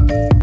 Bye.